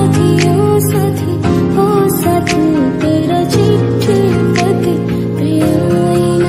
love you